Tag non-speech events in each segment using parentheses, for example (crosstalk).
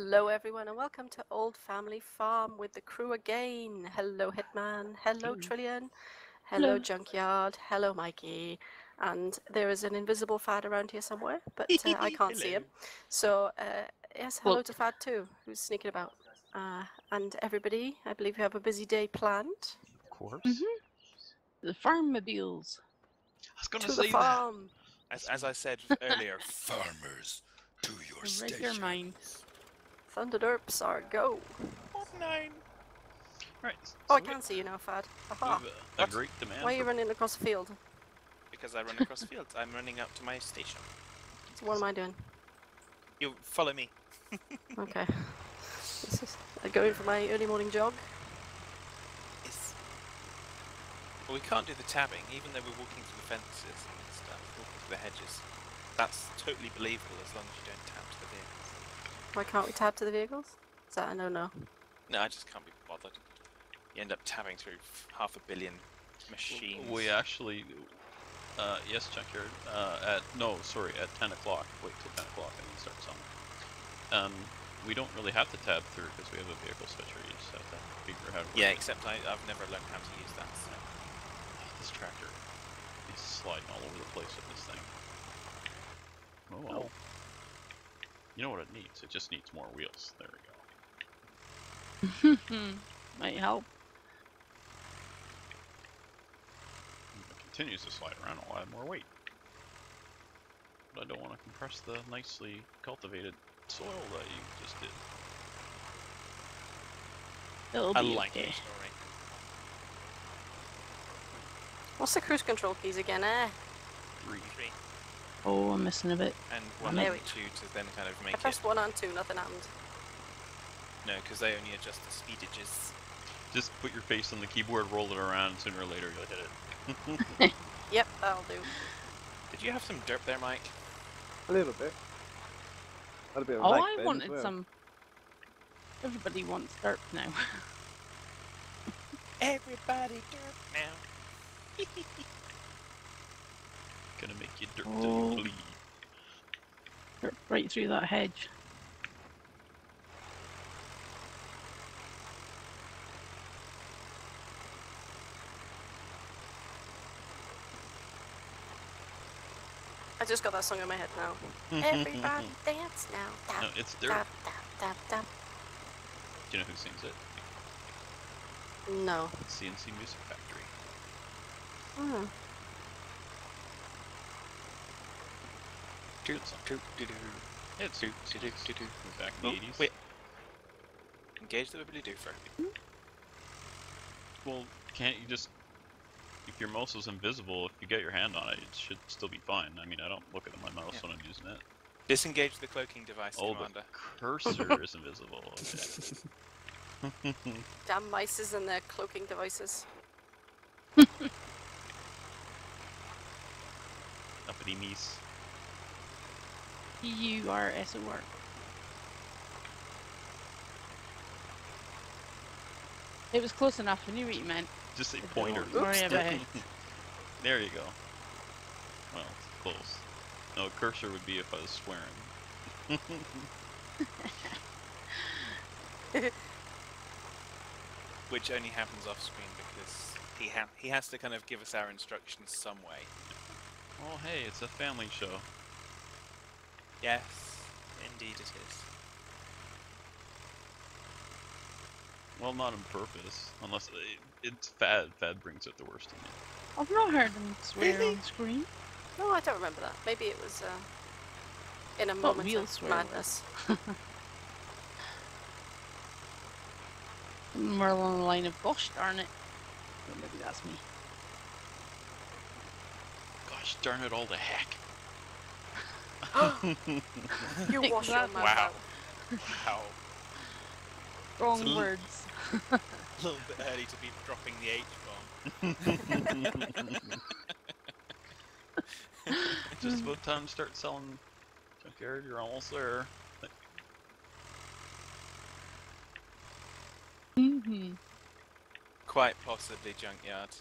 Hello, everyone, and welcome to Old Family Farm with the crew again. Hello, Hitman. Hello, Trillian. Hello, Hello. Junkyard. Hello, Mikey. And there is an invisible fad around here somewhere, but uh, I (laughs) can't see him. So, uh, yes, hello Well- to Fad too, who's sneaking about. Uh, and everybody, I believe you have a busy day planned. Of course. Mhm. The farmobiles. I was going To to the say that. farm. As, as I said (laughs) earlier, farmers, to your Read station. your minds. Thunderderps are go. Nine. Right. Oh, I so we- can see you now, Fad. we Aha. have a, a What? great demand. Why are you running across the field? Because I run across fields. I'm running up to my station. So what am I doing? You follow me. (laughs) Okay. This is uh, going for my early morning jog. It's... Well, we can't do the tabbing, even though we're walking through the fences and stuff, walking through the hedges. That's totally believable as long as you don't tap to the vehicles. Why can't we tab to the vehicles? Is that a no-no? No, I just can't be bothered. You end up tabbing through half a billion machines. We actually, uh, yes, Junkyard. Uh, at no, sorry, at 10 o'clock. Wait till 10 o'clock and then start selling. Um, we don't really have to tab through because we have a vehicle switcher. You just have to figure out how to. Yeah, except I, I've never learned how to use that. So. this tractor is sliding all over the place with this thing. Oh well. You know what it needs? It just needs more wheels. There we go. (laughs) Might help. If it continues to slide around, I'll add more weight. But I don't want to compress the nicely cultivated soil that you just did. It'll I be like okay. story. What's the cruise control keys again, eh? Three. Three. Oh, I'm missing a bit. And oh, one there and we- two to then kind of I make it. pressed one and two, nothing happened. No, because they only adjust the speedages. Just put your face on the keyboard, roll it around, sooner or later you'll hit it. (laughs) Yep, that'll do. Did you have some derp there, Mike? A little bit. Had a bit of Oh, I wanted well. some. Everybody wants derp now. (laughs) Everybody derp now. (laughs) Gonna make you dirt till Oh. you bleed. right through that hedge. I just got that song in my head now. (laughs) Everybody dance now. Tap, No, it's dirt. tap, tap, tap, tap. Do you know who sings it? No. C+C Music Factory. Hmm. Do, Good song. do, do, do. It's back in Oh, the 80s. wait. Engage the wibbly do for Well, can't you just... If your mouse is invisible, if you get your hand on it, it should still be fine. I mean, I don't look at my mouse Yeah. when I'm using it. Disengage the cloaking device, Oh, Commander. the cursor (laughs) is invisible. Okay. Damn mices and their cloaking devices. (laughs) Uppity niece. U R S O R. It was close enough. I knew what you meant. Just say Don't pointer. worry about it. (laughs) there you go. Well, it's close. No, cursor would be if I was swearing. (laughs) Which only happens off screen because he ha- he has to kind of give us our instructions some way. Oh, hey, it's a family show. Yes, indeed it is. Well, not on purpose, unless it, it's Fad. Fad brings out the worst in me. I've not heard him swear Really? on screen. No, I don't remember that. Maybe it was uh, in a Not moment real of swear words. madness. (laughs) More along the line of, gosh darn it. But maybe that's me. Gosh darn it all to heck. (gasps) You wash your Exactly. mouth Wow. out. Wow. (laughs) Wrong It's words. (laughs) A little bit early to be dropping the H bomb. (laughs) Just about time to start selling junkyard. You're almost there. hmm Quite possibly junkyard.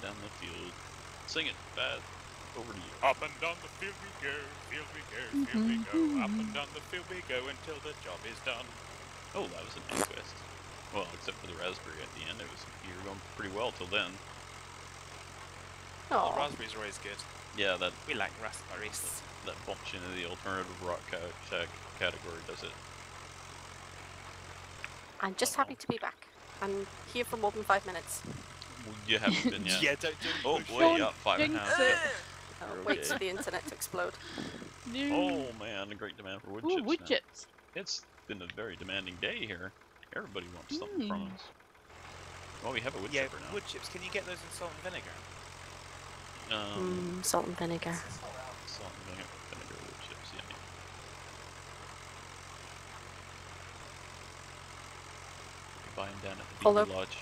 And down the field. Sing it, Bad. Over to you. Up and down the field we go, field we go, field we mm-hmm, go. Up and mm-hmm. down the field we go until the job is done. Oh, that was an end quest. Well, except for the raspberry at the end, it was you were going pretty well till then. Well, Oh, raspberries are always good. Yeah, that We like raspberries. that bumps you into the alternative rock ca- shack category, does it? I'm just happy to be back. I'm here for more than five minutes. Well, you haven't been yet. (laughs) Yeah, don't do Oh, push. wait, Don't yeah, five and a jinx half. it. I'll You're wait for the internet to explode. No. Oh man, a great demand for wood Ooh, chips. wood now. chips. It's been a very demanding day here. Everybody wants something from Mm. us. Well, we have a wood Yeah, chipper now. wood chips. Can you get those in salt and vinegar? Um, Mm, salt and vinegar. salt and vinegar, vinegar wood chips. Yeah. You buy 'em down at the Although- Lodge.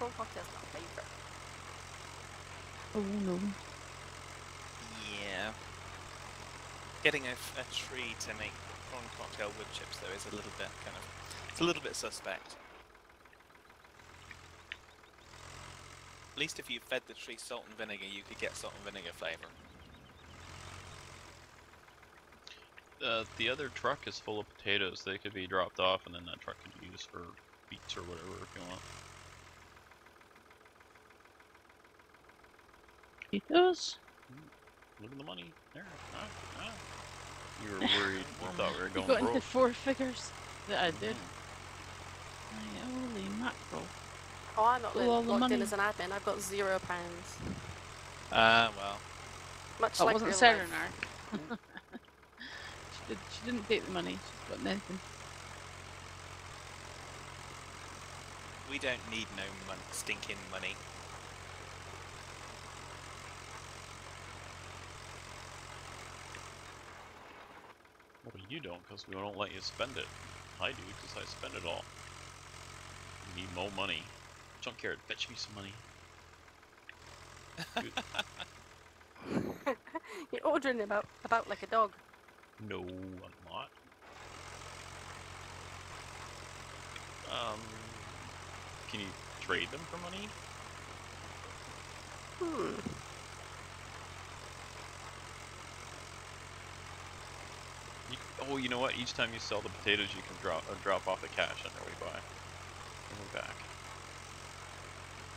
Prawn cocktail's my favourite. Oh no. Yeah. Getting a tree to make prawn cocktail wood chips though is a little bit kind of it's a little bit suspect. At least if you fed the tree salt and vinegar, you could get salt and vinegar flavour. Uh, the other truck is full of potatoes. They could be dropped off, and then that truck could be used for beets or whatever if you want. Potatoes. Look at the money there. Ah, ah. You were worried. you (laughs) thought we were You going got into broke. four figures. That I did. My holy mackerel. Oh, I'm not Well, li- the locked money- in as an admin. I've got zero pounds. Ah, well. Much That like wasn't real Sarah life. now. (laughs) she, did, she didn't take the money. She's got nothing. We don't need no mon- stinking money. You don't, because we don't let you spend it. I do, because I spend it all. You need more money. Junkyard, fetch me some money. (laughs) You're ordering about about like a dog. No, I'm not. Um, can you trade them for money? Hmm. You, oh, you know what? Each time you sell the potatoes, you can drop uh, drop off the cash on your way by. On the way back.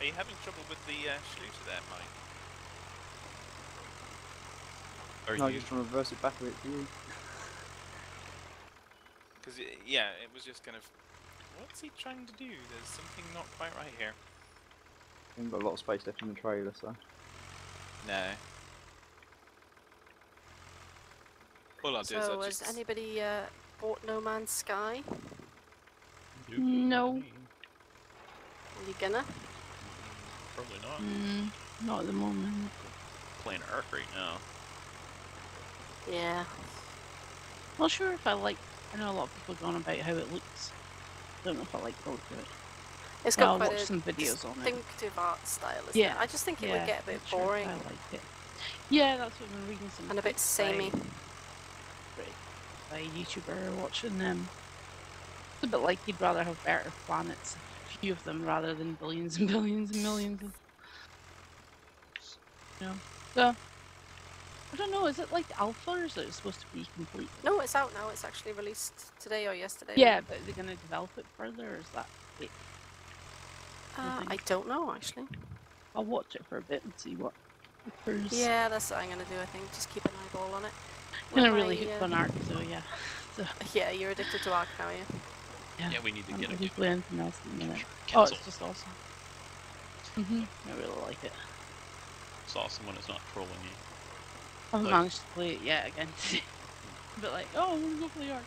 Are you having trouble with the uh, Schluter there, Mike? Are no, you? just trying to reverse it back a bit for you. Because (laughs) yeah, it was just kind of. What's he trying to do? There's something not quite right here. We've got a lot of space left in the trailer, so. No. All I'll do is So has just. anybody uh, bought No Man's Sky? You do for No. Are you gonna? Probably not. Mm, not at the moment. Playing Ark right now. Yeah. Not sure if I like. I know a lot of people going about how it looks. Don't know if I like both of it. It's Well, got I'll quite watch a some videos on it. distinctive art style, isn't Yeah, it? I just think it yeah, would get a bit not sure boring I like it. Yeah, that's what I'm reading some. and a bit samey. By, by a YouTuber watching them. It's a bit like you'd rather have better planets, a few of them, rather than billions and (laughs) billions and millions of. You know, so I don't know. Is it like alpha or is it supposed to be complete? No, it's out now. It's actually released today or yesterday. Yeah, but are they going to develop it further, or is that? It? Uh, I don't know actually. I'll watch it for a bit and see what occurs. Yeah, that's what I'm gonna do. I think just keep an eyeball on it. I'm gonna really my, hook uh, on Ark, so yeah. So, Yeah, you're addicted to Ark now, yeah. yeah. Yeah, we need to I'm get not a gonna play anything else in a minute. Oh, it's just awesome. hmm I really like it. It's awesome when it's not trolling you. I haven't Like- managed to play it yet again. (laughs) but like, oh, we're gonna go play Ark.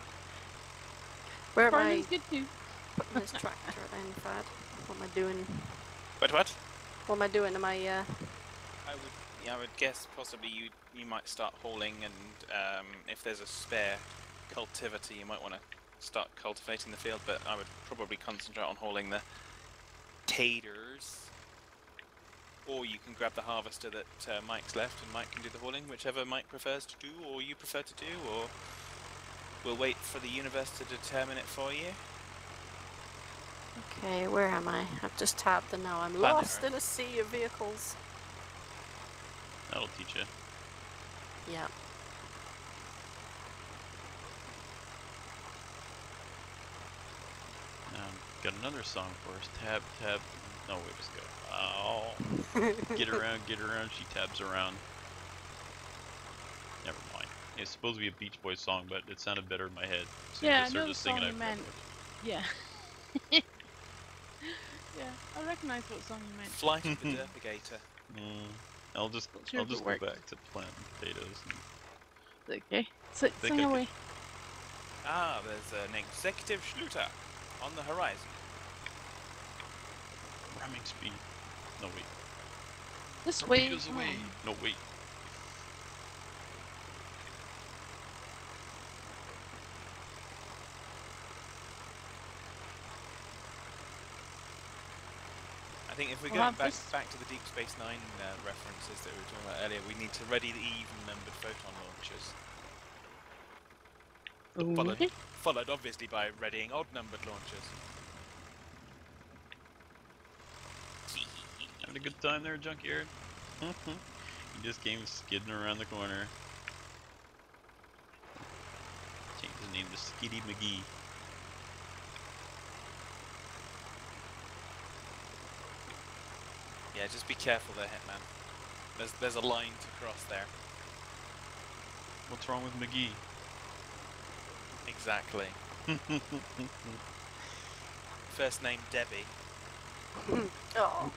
Where am I Farming's good too. putting this tractor (laughs) then, Fad? What am I doing? But what? What am I doing? Am I uh I would, yeah, I would guess possibly you you might start hauling, and um, if there's a spare cultivator, you might want to start cultivating the field. But I would probably concentrate on hauling the taters, or you can grab the harvester that uh, Mike's left, and Mike can do the hauling, whichever Mike prefers to do, or you prefer to do, or we'll wait for the universe to determine it for you. Okay, where am I? I've just tabbed and now I'm it, lost right? in a sea of vehicles. That'll teach you. Yeah. Um, got another song for us. Tab, tab. No, we just go. Oh, get (laughs) around, get around. She tabs around. Never mind. It's supposed to be a Beach Boys song, but it sounded better in my head. So Yeah, I just know the singing song it you meant. Yeah. (laughs) yeah, I recognise what song you meant. Flight of the Derpigator. (laughs) Mm, I'll just, Not sure I'll just go works. back to planting potatoes. And Okay. So, Think sing I could- away. Ah, there's an executive Schluter on the horizon. ramming speed. No wait. This way. Torpedoes come away. No wait. Think if we're going back back to the Deep Space Nine uh, references that we were talking about earlier, we need to ready the even-numbered photon launchers. Followed, followed obviously by readying odd-numbered launchers. Having a good time there, Junkyard? (laughs) you just came skidding around the corner. Change his name to Skiddy McGee. Yeah, just be careful there, Hitman. There's there's a line to cross there. What's wrong with McGee? Exactly. (laughs) First name Debbie. (laughs) Oh,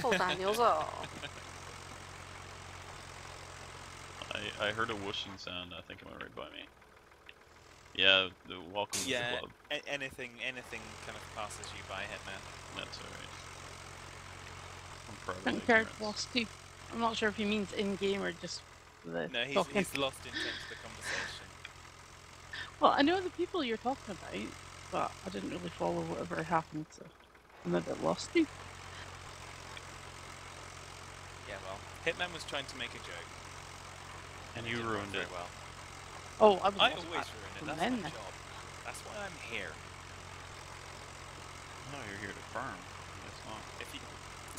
full Daniels. Oh, (laughs) I, I heard a whooshing sound. I think it went right by me. Yeah, the welcome to Yeah. the club. A- anything anything kind of passes you by, Hitman. That's alright. I'm proud of Junkyard ignorance. lost too. I'm not sure if he means in game or just the No, he's, talking. he's lost intent of the conversation. Well, I know the people you're talking about, but I didn't really follow whatever happened, so I'm a bit lost too. Yeah, well, Hitman was trying to make a joke. And it you didn't ruined it. well. Oh, I was. I lost. always ruin it. from That's then my then. job. That's why I'm here. No, you're here to farm. That's not. If you,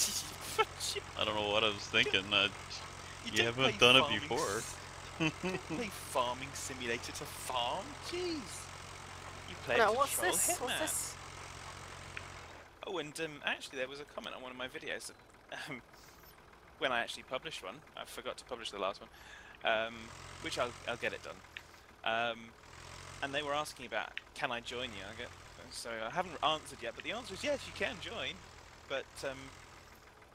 (laughs) I don't know what I was thinking. Uh, You don't haven't done it before. you (laughs) play farming simulator to farm. Jeez. You play no, it what's this? Hitman. What's this? Oh, and um, actually, there was a comment on one of my videos. (laughs) Um, when I actually published one, I forgot to publish the last one, um, which I'll, I'll get it done. Um, and they were asking about, can I join you? I go, so I haven't answered yet, but the answer is yes, you can join. But um,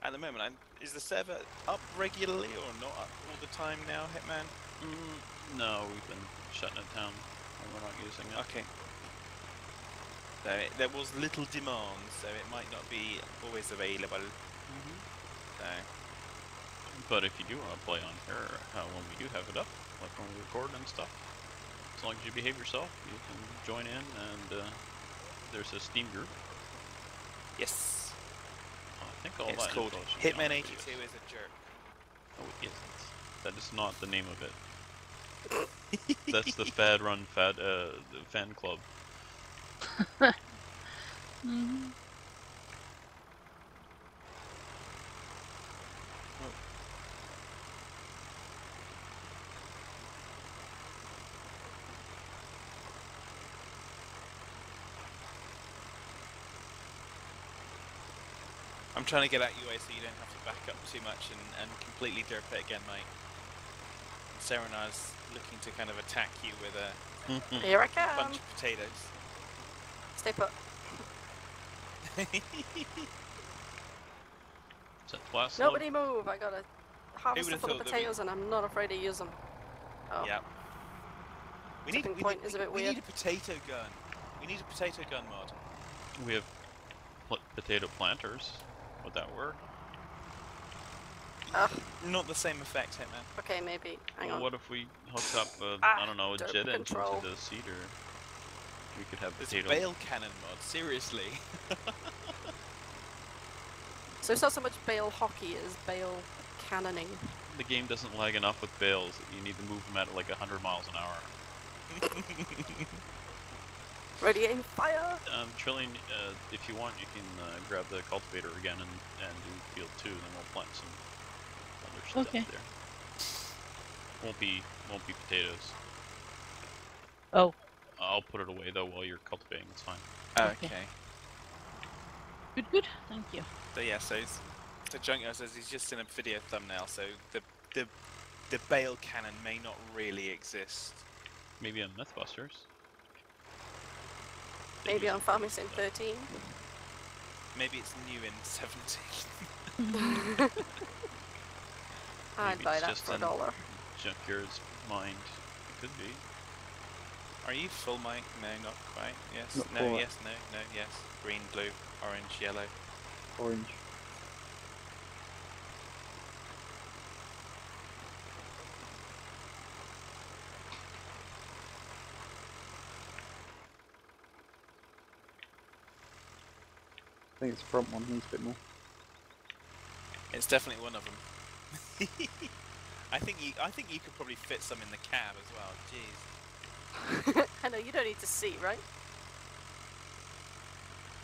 at the moment, is the server up regularly or not up all the time now, Hitman? Mm, no, we've been shutting it down. and We're not using it. Okay. So it, there was little demand, so it might not be always available. So. But if you do want to play on here, uh, when we do have it up, like when we record and stuff, as long as you behave yourself, you can join in and uh, there's a Steam group. Yes. I think all it's that called info should be on Hitman the 82 is a jerk. No, it isn't. That is not the name of it. That's the Fad Run Fad uh, fan club. (laughs) Mhm. I'm trying to get at you, so you don't have to back up too much and, and completely derp it again, mate. And Serenar's looking to kind of attack you with a (laughs) Here I come. bunch of potatoes. Stay put. Is that blast Nobody move. I got a harvester would've full of thought potatoes and I'm not afraid to use them. Oh. Yeah. We need, Tipping we, point need, is a we- bit we weird. need a potato gun. We need a potato gun mod. We have pl- potato planters. Would that work? Ugh. Not the same effect, Hitman. Okay, maybe. Hang well, on. what if we hooked up, uh, Ah, I don't know, a jet engine to the seeder? We could have There's potato. bale cannon mod, seriously. (laughs) So it's not so much bale hockey as bale cannoning. The game doesn't lag enough with bales. You need to move them at like 100 miles an hour. (laughs) Radiating fire! Um, Trillian, uh, if you want, you can uh, grab the cultivator again and, and do field two, then we'll plant some other stuff Okay. there. Won't be won't be potatoes. Oh, I'll put it away though while you're cultivating. It's fine. Okay. Okay. good, good. Thank you. So yeah, so it's, so Junkyard says he's just in a video thumbnail, so the the the bale cannon may not really exist. Maybe on Mythbusters. They Maybe use on it. Farming Sim 13. Maybe it's new in 17. (laughs) I'd buy that just for a in- dollar. Junkyard's mind. It could be. Are you full mic? No, not quite. Yes. Not no. Yes. No. No. Yes. Green, blue, orange, yellow. Orange. I think it's the front one, needs a bit more. It's definitely one of them. (laughs) I think you. I think you could probably fit some in the cab as well. Jeez. (laughs) I know, you don't need to see, right?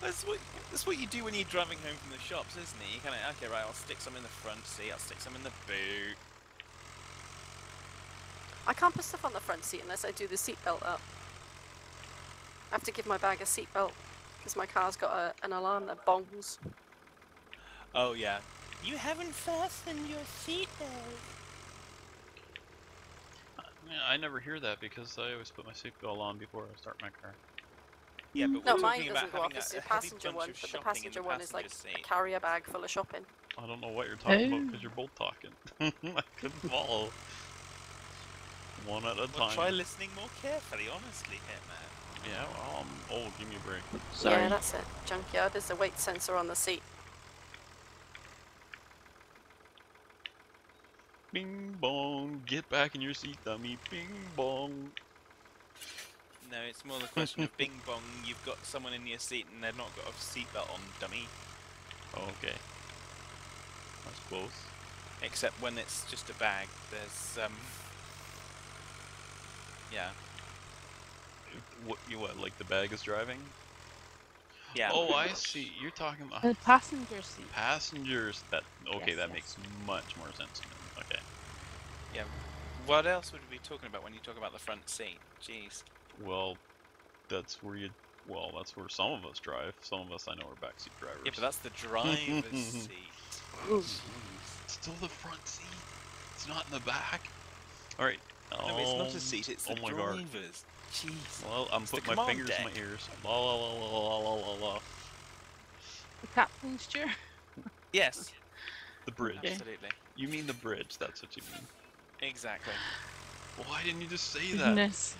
That's what. That's what you do when you're driving home from the shops, isn't it? You kind of okay, right? I'll stick some in the front seat. I'll stick some in the boot. I can't put stuff on the front seat unless I do the seatbelt up. I have to give my bag a seatbelt because my car's got a, an alarm that bongs. Oh yeah. You haven't fastened your seatbelt. Yeah, I never hear that because I always put my seatbelt on before I start my car. Yeah, but No, we're mine doesn't go off. It's a, the a passenger one, but the passenger the one is like passenger a carrier bag full of shopping. I don't know what you're talking about because you're both talking. (laughs) I couldn't follow. One at a Well, time. try listening more carefully, honestly, Hitman. Yeah, well, um, oh, give me a break. Sorry. Yeah, that's it. Junkyard. There's a weight sensor on the seat. Bing bong, get back in your seat, dummy. Bing bong. No, it's more the question of bing bong. You've got someone in your seat and they've not got a seatbelt on, dummy. Oh, okay. That's close. Except when it's just a bag, there's um. Yeah. What you what? Like the bag is driving? Yeah. oh, pretty I much. see. You're talking about The passenger seat. passengers. That okay? Yes, that yes. makes much more sense. to me. Okay. Yeah. What else would we be talking about when you talk about the front seat? Jeez. Well, that's where you. Well, that's where some of us drive. Some of us I know are backseat drivers. Yeah, but that's the driver's (laughs) seat. Still the front seat. It's not in the back. All right. No, it's not um, a seat. It's oh the my God. Driver's. Jeez. Well, I'm It's putting my command fingers in my ears. La la la la la la la la. The captain's chair. (laughs) Yes. The bridge. Okay. Absolutely. You mean the bridge? That's what you mean. Exactly. Why didn't you just say that? Goodness.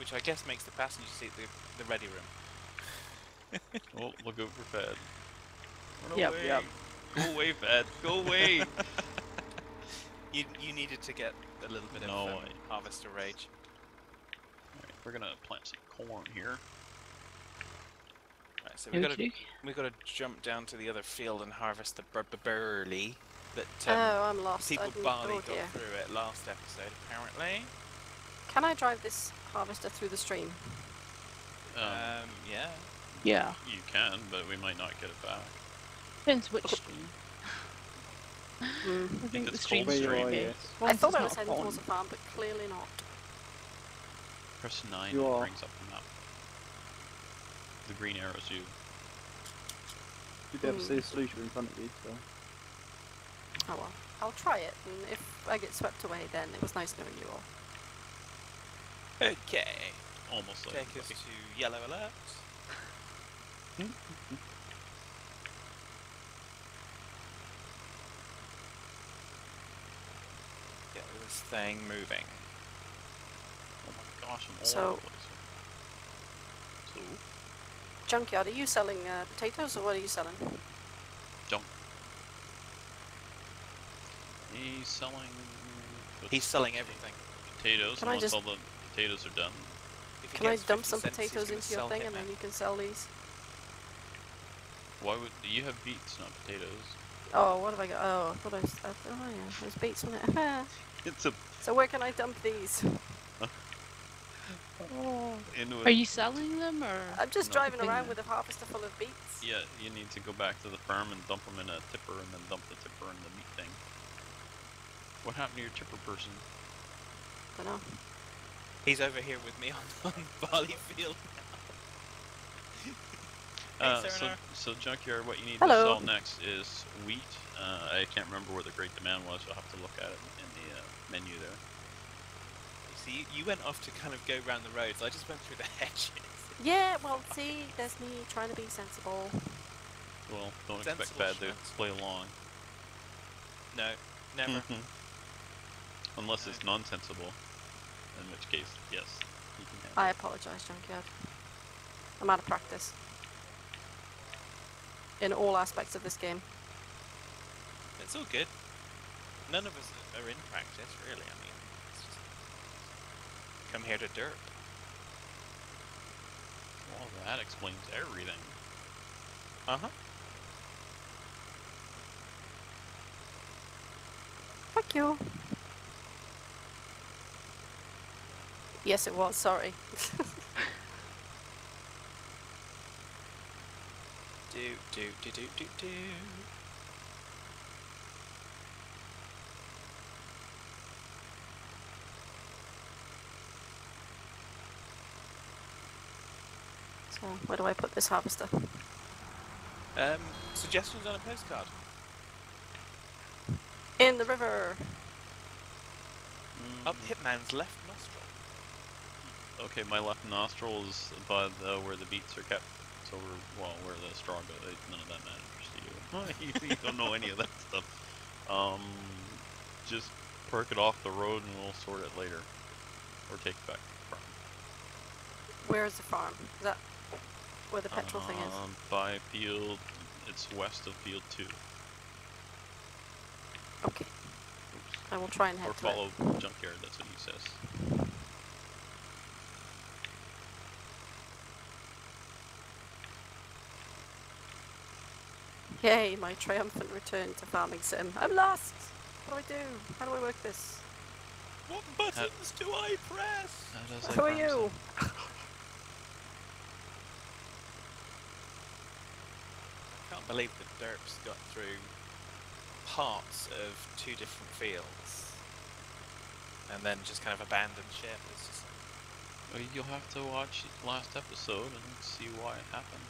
Which I guess makes the passenger seat the, the ready room. (laughs) Oh, look out for Fed. Run Yep. away. Yep. Go away, Fed. Go away. (laughs) You you needed to get a little bit No, of um, I- harvester rage. Alright, we're gonna plant some corn here. Right, so we got to we got to jump down to the other field and harvest the bur- bur- barley that um, oh, I'm lost. I people didn't- barley oh got dear. through it last episode. Apparently. Can I drive this harvester through the stream? Um, Um, yeah. Yeah. you can, but we might not get it back. Depends which stream. Hmm. I think the it's stream's cold Where you are, okay. yes. I thought I was a heading towards pond. a farm, but clearly not. Press 9 You and it are. brings up the map. The green arrows you. You'd be able to see a solution in front of you, so. Oh well. I'll try it, and if I get swept away, then it was nice knowing you all. Okay. Almost like Take us to yellow alert. (laughs) Get this thing moving. Oh my gosh, I'm all So- over the place. So, Junkyard, are you selling uh, potatoes, or what are you selling? jump. He's selling He's selling everything. potatoes, Can and I once just- all the potatoes are done, Can I dump some cents, potatoes into your thing, and then you can sell these? why would you have beets, not potatoes? Oh, what have I got? Oh, I thought I was. I, oh yeah, there's beets on it. (laughs) It's a so where can I dump these? Oh. into Are you selling them or? I'm just No. driving around then. with a harvester full of beets. Yeah, you need to go back to the farm and dump them in a tipper, and then dump the tipper in the meat thing. What happened to your tipper person? I don't know. He's over here with me on, (laughs) on barley field. Hey, Uh, so, so junkyard, what you need Hello. to sell next is wheat. Uh, I can't remember where the great demand was. You'll have to look at it in the uh, menu there. You see, you, you went off to kind of go round the roads. I just went through the (laughs) hedges. Yeah, well, see, there's me trying to be sensible. Well, don't expect Sensible bad to schmucks. play along. No, never. Mhm. Unless it's nonsensible, in which case, yes, you can have I it. apologise, Junkyard. I'm out of practice. In all aspects of this game. It's all good. None of us are in practice, really. I mean, it's just come here to derp. Well, that explains everything. Uh huh. Thank you. Yes, it was, sorry. (laughs) Do do do do do do. so, where do I put this harvester? Um, suggestions on a postcard. In the river! Up Mm, Hitman's left nostril. Okay, my left nostril is by the, where the beets are kept. It's over, well, where the straw goes. None of that matters to you. (laughs) you. You don't know any of that stuff. Um, just perk it off the road and we'll sort it later. Or take it back to the farm. Where is the farm? Is that where the petrol thing is? Um, By field, it's west of field two. Okay, Oops. I will try and head Or to it. follow junkyard, that's what he says. Yay, my triumphant return to farming sim. I'm lost! What do I do? How do I work this? What buttons do I press? That is Who are you? sim. Can't believe the derps got through parts of two different fields and then just kind of abandoned ship. It's just Well, you'll have to watch the last episode and see why it happened.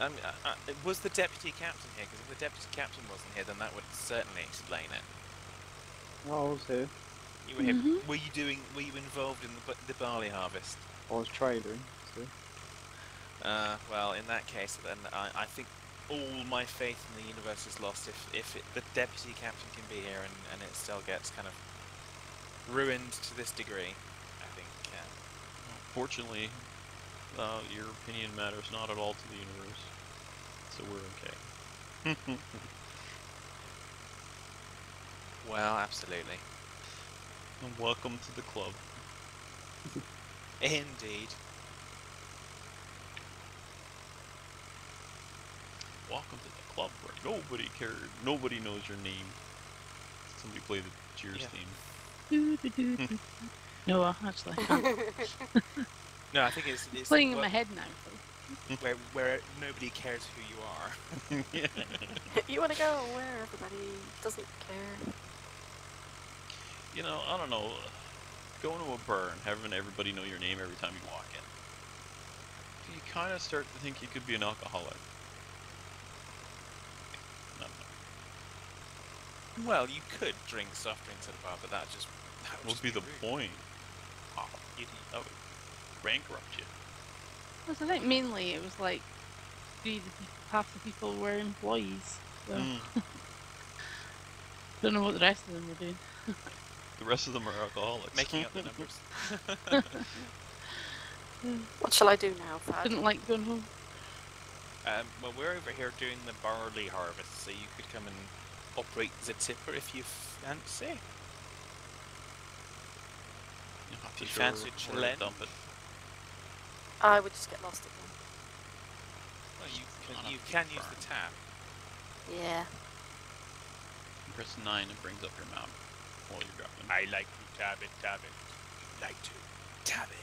Um, um, uh, uh, was the deputy captain here? Because if the deputy captain wasn't here, then that would certainly explain it. Oh, I was here. You were here. Mhm. Were you doing? Were you involved in the, the barley harvest? I was trading. So. Uh, well, in that case, then I, I think all my faith in the universe is lost if if it, the deputy captain can be here and, and it still gets kind of ruined to this degree. I think. Uh, Fortunately, uh, your opinion matters not at all to the universe, so we're okay. (laughs) well, absolutely. And welcome to the club. Indeed. Welcome to the club where nobody cares, nobody knows your name. Somebody play the Cheers Yeah. theme. Doo, doo, doo, doo. no, uh, actually, I can't. No, I think it's, it's playing in my head now. (laughs) where where nobody cares who you are. (laughs) you want to go where everybody doesn't care? You know, I don't know. Going to a bar and having everybody know your name every time you walk in. You kind of start to think you could be an alcoholic. I don't. Well, you could drink soft drinks at a bar, but that just that would What just would be the rude. point? Ah, oh, You'd- that would bankrupt you. Well, so I think mainly it was like three, half the people were employees. So Mm. (laughs) don't know what the rest of them were doing. The rest of them are alcoholics. making up the numbers. (laughs) What shall I do now, Fad? Didn't like going home. Um, well, we're over here doing the barley harvest, so you could come and operate the tipper if you fancy. You have If to you fancy where to dump it. I would just get lost again. Well, you can you can use the tap. Yeah. Press 9 and brings up your map while you're driving. I like to tab it, tab it. Like to. Cabbage.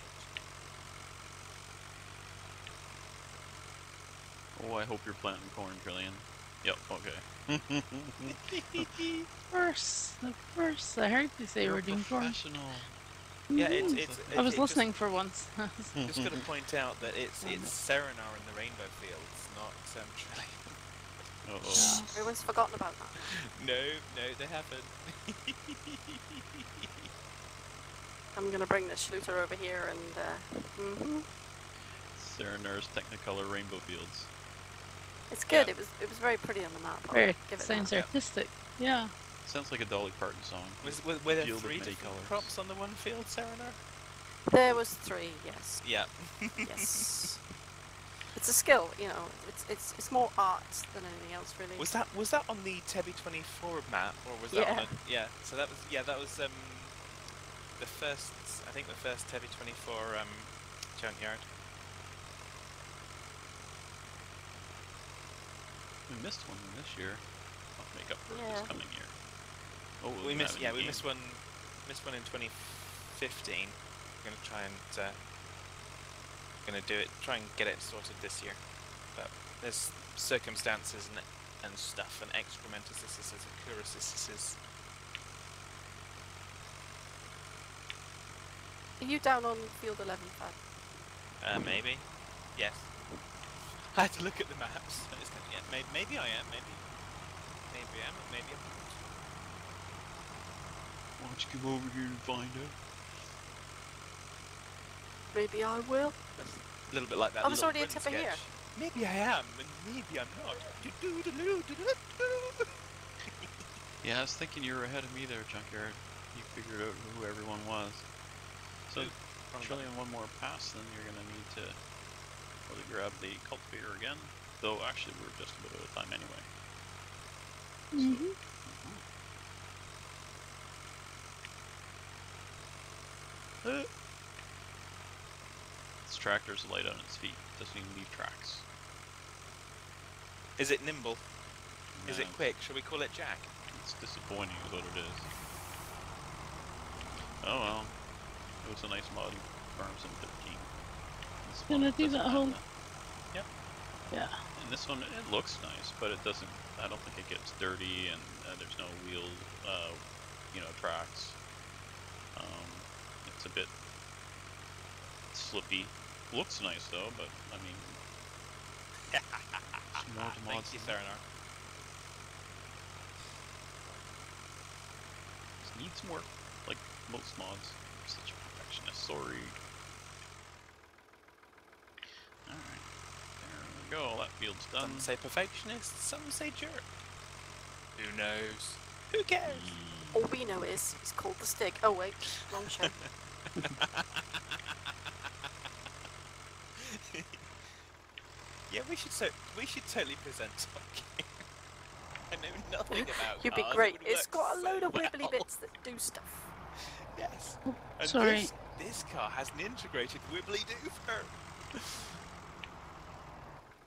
Oh, I hope you're planting corn, Trillian. Yep, okay. Course, of course. I heard you say You're we're doing corn. professional. Yeah, it's Mhm. it's. I was it listening for once. (laughs) Just, just got to point out that it's it's Serenar in the Rainbow Fields, not um, Trillian. Uh-oh. (laughs) Everyone's forgotten about that. No, no, they haven't. (laughs) I'm gonna bring the Schluter over here and. Uh, mhm. Serenar's Technicolor Rainbow Fields. It's good. Yeah. It was it was very pretty on the map. I'll Very give it sounds that. Yeah. artistic. Yeah. Sounds like a Dolly Parton song. Was, were, were there Field three different colours. crops on the one field, Serenar? There was three. Yes. Yeah. Yes. (laughs) it's a skill. You know. It's it's it's more art than anything else, really. Was that was that on the Tebi 24 map, or was that on Yeah. a, yeah? So that was yeah, that was um the first I think the first Tebi 24 um junkyard. We missed one this year. I'll make up for it Yeah. this coming year. Oh, We missed yeah we the missed one missed one in 2015. We're gonna try and uh, gonna do it try and get it sorted this year, but there's circumstances and and stuff and excrementosis and curicisis. Are you down on field 11, Fab? Uh, maybe. Yes. I had to look at the maps. (laughs) Yeah, maybe, maybe I am. Maybe. Maybe I am. Maybe I'm not. Why don't you come over here and find out? Maybe I will. A little bit like that. There's little already a Britain tipper here. sketch. Maybe I am, and maybe I'm not. (laughs) Yeah, I was thinking you were ahead of me there, Junkyard. You figured out who everyone was. So, Who? Wrong Trillian, one more pass, then you're gonna need to probably grab the cultivator again. Though, actually, we're just about out of time anyway. Mm-hmm. Uh, (laughs) This tractor's light on its feet. Doesn't even leave tracks. Is it nimble? Is it quick? Shall we call it Jack? It's disappointing is what it is. Oh well. It was a nice mod farms in 13. This Gonna one do doesn't that have whole- Yep. Yeah. And this one, it looks nice, but it doesn't, I don't think it gets dirty and uh, there's no wheel, uh, you know, tracks. Um, it's a bit slippy. Looks nice though, but I mean, (laughs) (laughs) some more Thank mods you, than that. Serenar. Just needs more, like most mods. I'm such a perfectionist, sorry. Alright, there we go, that field's done. Some say perfectionist, some say jerk. Who knows? Who cares? All we know is it's called the Stig. Oh wait, wrong show. (laughs) (laughs) yeah, we should so we should totally present Tolkien. (laughs) I know nothing about You'd be cars, it great. would It's work got a so load of wibbly well. bits that do stuff. Yes. And sorry. This, this car has an integrated wibbly doofer.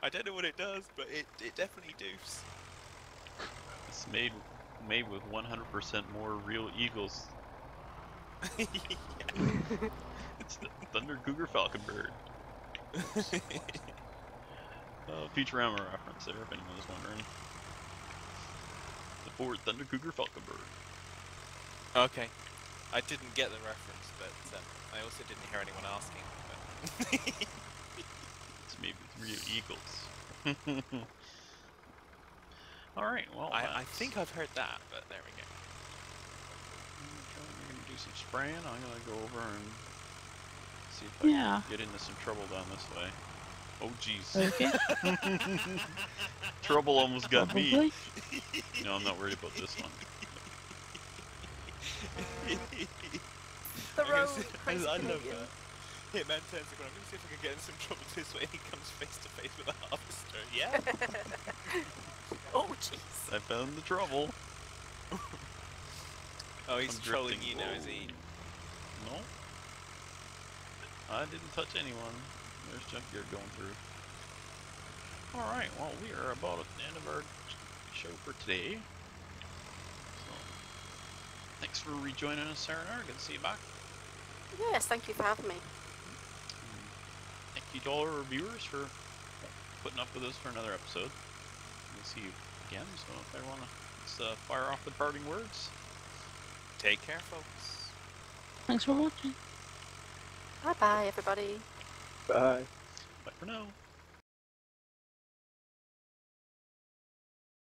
I don't know what it does, but it, it definitely doofs. It's made made with 100% more real eagles. (laughs) It's the Thunder Cougar Falcon Bird. (laughs) Uh, Futurama reference there, if anyone was wondering. The Ford Thunder Cougar Falcon Bird. okay. I didn't get the reference, but um, I also didn't hear anyone asking. But (laughs) It's made with real eagles. Alright, well, I, I think I've heard that, but there we go. Okay, We're gonna do some spraying. I'm gonna go over and see if I Yeah. can get into some trouble down this way. Oh jeez. Okay. (laughs) trouble almost got me. No, I'm not worried about this one. The I'm road, crazy (laughs) I, I love Canadian. that. Hitman turns around. I'm gonna see if I can get in some trouble this way. (laughs) He comes face to face with a harvester. Yeah. Oh jeez. I found the trouble. Oh, he's I'm trolling drifting. you now, is he? No. I didn't touch anyone. There's junkyard going through. Alright, well, we are about at the end of our show for today. So, thanks for rejoining us, Sarah. Good to see you back. Yes, thank you for having me. Thank you to all our viewers for putting up with us for another episode. We'll see you again, so if everyone wants to uh, fire off the parting words. Take care, folks. Thanks for watching. Bye-bye, everybody. Bye. Bye for now.